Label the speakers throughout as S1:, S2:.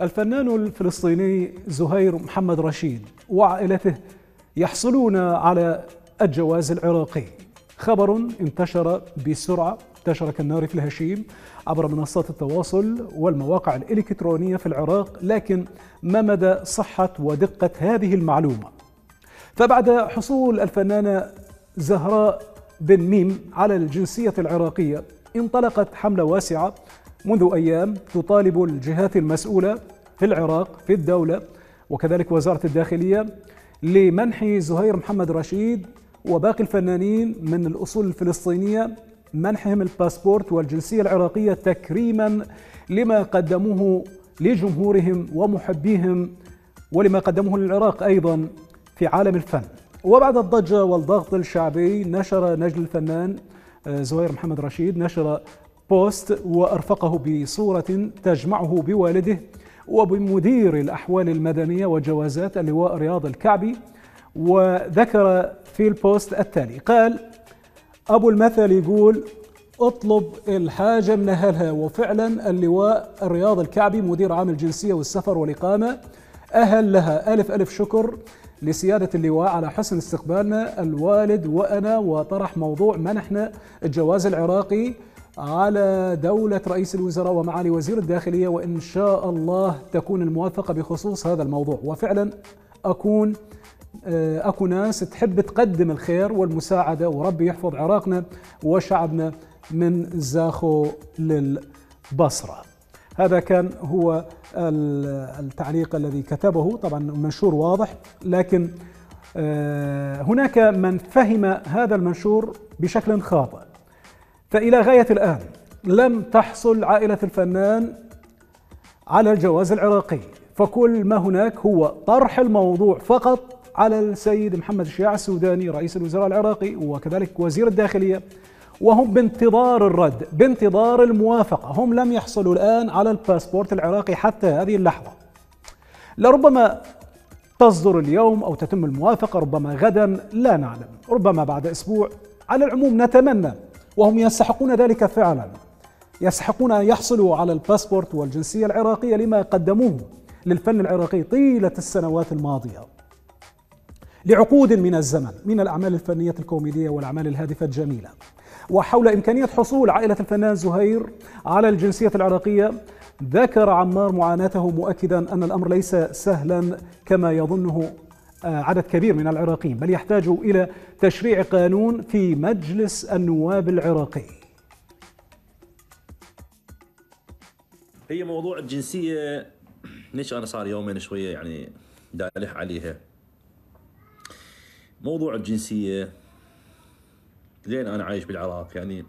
S1: الفنان الفلسطيني زهير محمد رشيد وعائلته يحصلون على الجواز العراقي. خبر انتشر بسرعة انتشر كالنار في الهشيم عبر منصات التواصل والمواقع الإلكترونية في العراق لكن ما مدى صحة ودقة هذه المعلومة؟ فبعد حصول الفنانة زهراء بن ميم على الجنسية العراقية انطلقت حملة واسعة منذ أيام تطالب الجهات المسؤولة في العراق في الدولة وكذلك وزارة الداخلية لمنح زهير محمد رشيد وباقي الفنانين من الأصول الفلسطينية منحهم الباسبورت والجنسية العراقية تكريما لما قدموه لجمهورهم ومحبيهم ولما قدموه للعراق أيضا في عالم الفن. وبعد الضجة والضغط الشعبي نشر نجل الفنان آه، زهير محمد رشيد نشر بوست وأرفقه بصورة تجمعه بوالده وبمدير الأحوال المدنية وجوازات اللواء رياض الكعبي. وذكر في البوست التالي قال أبو المثل يقول اطلب الحاجة من أهلها. وفعلا اللواء الرياض الكعبي مدير عام الجنسية والسفر والإقامة أهل لها ألف ألف شكر لسيادة اللواء على حسن استقبالنا. الوالد وأنا وطرح موضوع منحنا الجواز العراقي. على دولة رئيس الوزراء ومعالي وزير الداخلية وإن شاء الله تكون الموافقة بخصوص هذا الموضوع. وفعلا أكون آه، أكو ناس تحب تقدم الخير والمساعدة وربي يحفظ عراقنا وشعبنا من زاخو للبصرة. هذا كان هو التعليق الذي كتبه. طبعا منشور واضح لكن آه، هناك من فهم هذا المنشور بشكل خاطئ. فإلى غاية الآن لم تحصل عائلة الفنان على الجواز العراقي. فكل ما هناك هو طرح الموضوع فقط على السيد محمد الشياع السوداني رئيس الوزراء العراقي وكذلك وزير الداخلية. وهم بانتظار الرد بانتظار الموافقة. هم لم يحصلوا الآن على الباسبورت العراقي حتى هذه اللحظة. لربما تصدر اليوم أو تتم الموافقة ربما غدا لا نعلم. ربما بعد أسبوع على العموم نتمنى وهم يستحقون ذلك فعلا. يستحقون أن يحصلوا على الباسبورت والجنسية العراقية لما قدموه للفن العراقي طيلة السنوات الماضية. لعقود من الزمن من الأعمال الفنية الكوميدية والأعمال الهادفة الجميلة. وحول إمكانية حصول عائلة الفنان زهير على الجنسية العراقية ذكر عمار معاناته مؤكدا أن الأمر ليس سهلا كما يظنه عدد كبير من العراقيين بل يحتاج إلى تشريع قانون في مجلس النواب العراقي.
S2: هي موضوع الجنسية ليش أنا صار يومين شوية يعني دالح عليها؟ موضوع الجنسية لين أنا عايش بالعراق يعني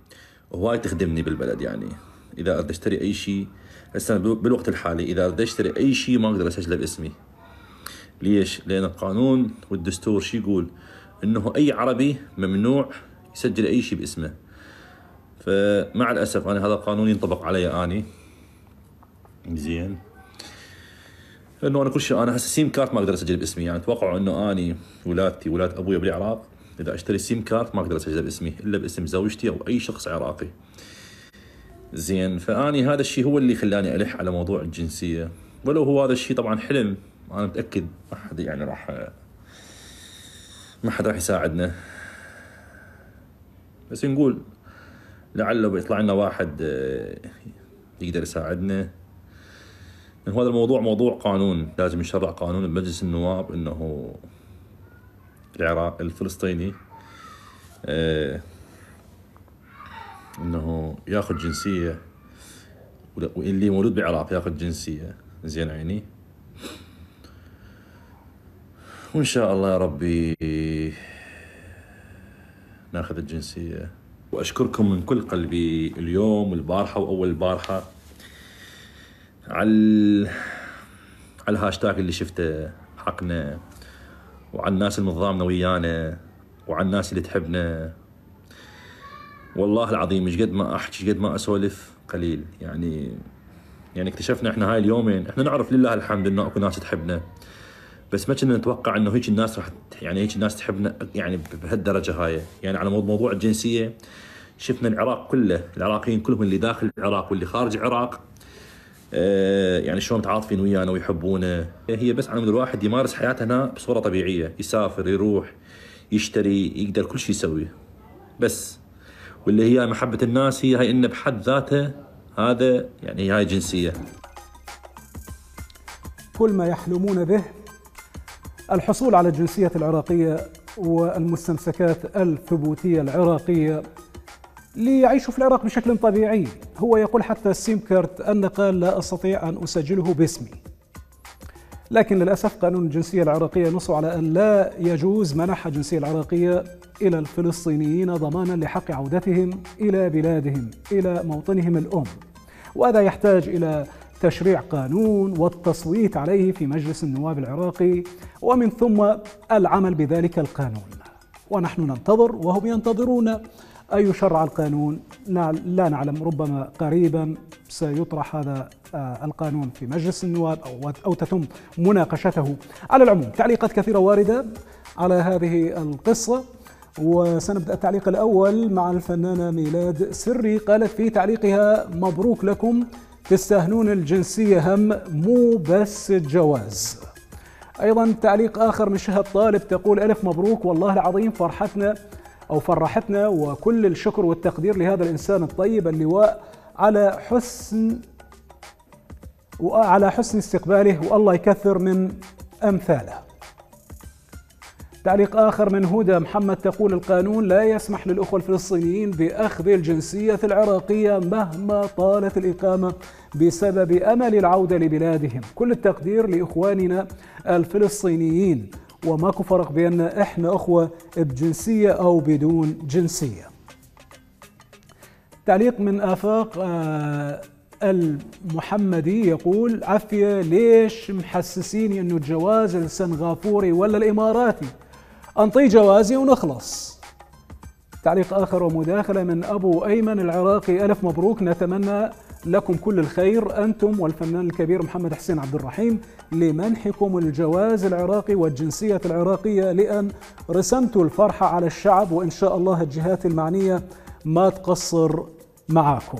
S2: هواي تخدمني بالبلد يعني. إذا اريد أشتري أي شيء هسه بالوقت الحالي إذا اريد أشتري أي شيء ما أقدر أسجله باسمي. ليش؟ لأن القانون والدستور شو يقول؟ إنه أي عربي ممنوع يسجل أي شيء باسمه. فمع الأسف أنا هذا القانون ينطبق علي آني. زين. إنه أنا كل شيء أنا هسه SIM card ما أقدر أسجل باسمي. يعني توقعوا إنه آني ولادتي ولاد أبوي بالعراق إذا أشتري سيم كارت ما أقدر اسجله باسمي إلا باسم زوجتي أو أي شخص عراقي. زين. فآني هذا الشيء هو اللي خلاني ألح على موضوع الجنسية. ولو هو هذا الشيء طبعا حلم. أنا متأكد ما حد يعني راح ما حد راح يساعدنا. بس نقول لعله بيطلع لنا واحد آه، يقدر يساعدنا. هذا الموضوع موضوع قانون لازم يشرع قانون بمجلس النواب إنه العراق الفلسطيني آه إنه ياخذ جنسية واللي مولود بالعراق ياخذ جنسية. زين عيني. وإن شاء الله يا ربي ناخذ الجنسية. وأشكركم من كل قلبي اليوم والبارحه وأول البارحة. على على الهاشتاج اللي شفته حقنا. وعلى الناس المنضامنا ويانا. وعلى الناس اللي تحبنا. والله العظيم مش قد ما أحكي قد ما أسولف قليل. يعني يعني اكتشفنا إحنا هاي اليومين. إحنا نعرف لله الحمد إنه أكو ناس تحبنا. بس ما كنا نتوقع إنه هيك الناس راح يعني هيك الناس تحبنا يعني بهالدرجة هاي. يعني على موضوع الجنسية شفنا العراق كله العراقيين كلهم اللي داخل العراق واللي خارج العراق آه، يعني شلون متعاطفين ويانا ويحبونا. هي بس على مود الواحد يمارس حياته هنا بصورة طبيعية يسافر يروح يشتري يقدر كل شيء يسويه بس واللي هي محبة الناس هي هاي انه بحد ذاته هذا يعني هاي جنسية.
S1: كل ما يحلمون به الحصول على الجنسية العراقية والمستمسكات الثبوتية العراقية ليعيشوا في العراق بشكل طبيعي. هو يقول حتى السيم كارت أن قال لا أستطيع أن أسجله باسمي. لكن للأسف قانون الجنسية العراقية نص على أن لا يجوز منح الجنسية العراقية إلى الفلسطينيين ضمانا لحق عودتهم إلى بلادهم إلى موطنهم الأم. وهذا يحتاج إلى تشريع قانون والتصويت عليه في مجلس النواب العراقي ومن ثم العمل بذلك القانون. ونحن ننتظر وهم ينتظرون أن يشرع القانون. لا نعلم ربما قريبا سيطرح هذا آه، القانون في مجلس النواب أو أو تتم مناقشته. على العموم تعليقات كثيرة واردة على هذه القصة. وسنبدأ التعليق الأول مع الفنانة ميلاد سري قالت في تعليقها مبروك لكم تستهنون الجنسية هم مو بس الجواز أيضا تعليق آخر من شهد طالب تقول ألف مبروك والله العظيم فرحتنا أو فرحتنا وكل الشكر والتقدير لهذا الإنسان الطيب. اللواء على حسن وعلى حسن استقباله والله يكثر من أمثاله. تعليق آخر من هدى محمد تقول القانون لا يسمح للأخوة الفلسطينيين بأخذ الجنسية العراقية مهما طالت الإقامة بسبب أمل العودة لبلادهم كل التقدير لإخواننا الفلسطينيين وماكو فرق بين إحنا أخوة بجنسية أو بدون جنسية. تعليق من آفاق آه، المحمدي يقول عفيه ليش محسسيني إنه الجواز السنغافوري ولا الإماراتي؟ انطي جوازي ونخلص. تعليق آخر ومداخلة من أبو أيمن العراقي. ألف مبروك. نتمنى لكم كل الخير. أنتم والفنان الكبير محمد حسين عبد الرحيم لمنحكم الجواز العراقي والجنسية العراقية لأن رسمتوا الفرحة على الشعب وإن شاء الله الجهات المعنية ما تقصر معاكم.